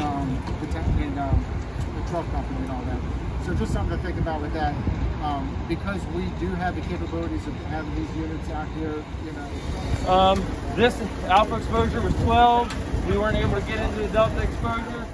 and um, the and um, the truck company and all that. So just something to think about with that. Um, because we do have the capabilities of having these units out here, you know, Um, this alpha exposure was 12. We weren't able to get into the delta exposure.